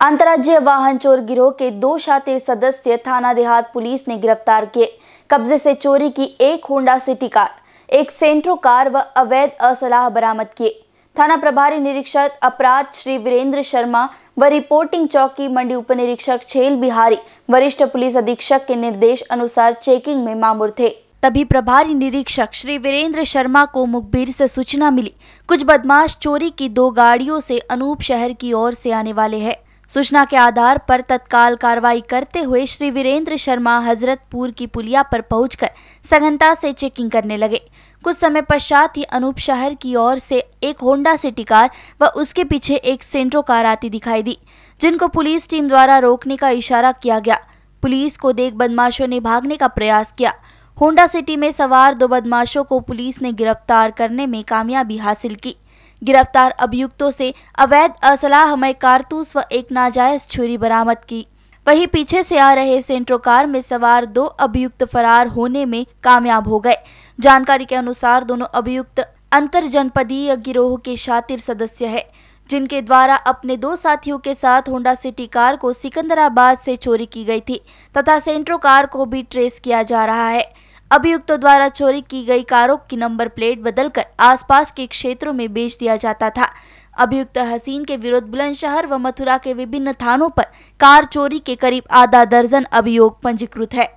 अंतर्राज्यीय वाहन चोर गिरोह के दो शातिर सदस्य थाना देहात पुलिस ने गिरफ़्तार किए। कब्जे से चोरी की एक होंडा सिटी कार, एक सेंट्रो कार व अवैध असलाह बरामद किए। थाना प्रभारी निरीक्षक अपराध श्री वीरेंद्र शर्मा व रिपोर्टिंग चौकी मंडी उप निरीक्षक छेल बिहारी, वरिष्ठ पुलिस अधीक्षक के निर्देश अनुसार चेकिंग में मामूर थे। तभी प्रभारी निरीक्षक श्री वीरेंद्र शर्मा को मुखबिर से सूचना मिली, कुछ बदमाश चोरी की दो गाड़ियों से अनूप शहर की ओर से आने वाले हैं। सूचना के आधार पर तत्काल कार्रवाई करते हुए श्री वीरेंद्र शर्मा हजरतपुर की पुलिया पर पहुंचकर सघनता से चेकिंग करने लगे। कुछ समय पश्चात ही अनूप शहर की ओर से एक होंडा सिटी कार व उसके पीछे एक सेंट्रो कार आती दिखाई दी, जिनको पुलिस टीम द्वारा रोकने का इशारा किया गया। पुलिस को देख बदमाशों ने भागने का प्रयास किया। होंडा सिटी में सवार दो बदमाशों को पुलिस ने गिरफ़्तार करने में कामयाबी हासिल की। गिरफ़्तार अभियुक्तों से अवैध असलाहमय कारतूस व एक नाजायज छुरी बरामद की। वहीं पीछे से आ रहे सेंट्रो कार में सवार दो अभियुक्त फरार होने में कामयाब हो गए। जानकारी के अनुसार दोनों अभियुक्त अंतर जनपदीय गिरोह के शातिर सदस्य है, जिनके द्वारा अपने दो साथियों के साथ होंडा सिटी कार को सिकंदराबाद से चोरी की गई थी तथा सेंट्रो कार को भी ट्रेस किया जा रहा है। अभियुक्तों द्वारा चोरी की गई कारों की नंबर प्लेट बदलकर आसपास के क्षेत्रों में बेच दिया जाता था। अभियुक्त हसीन के विरुद्ध बुलंदशहर व मथुरा के विभिन्न थानों पर कार चोरी के करीब आधा दर्जन अभियोग पंजीकृत है।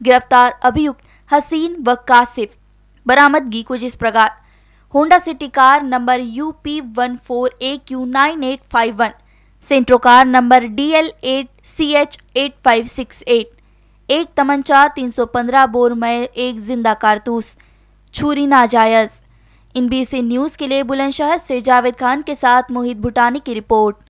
गिरफ़्तार अभियुक्त हसीन व कासिफ बरामदगी कुछ इस प्रकार। Honda City car number U P one four A Q nine eight five one Santro car number D L eight C H eight five six eight एक तमंचा 315 बोर में, एक ज़िंदा कारतूस। छुरी नाजायज इन बीसी न्यूज़ के लिए बुलंदशहर से जावेद खान के साथ मोहित भुटानी की रिपोर्ट।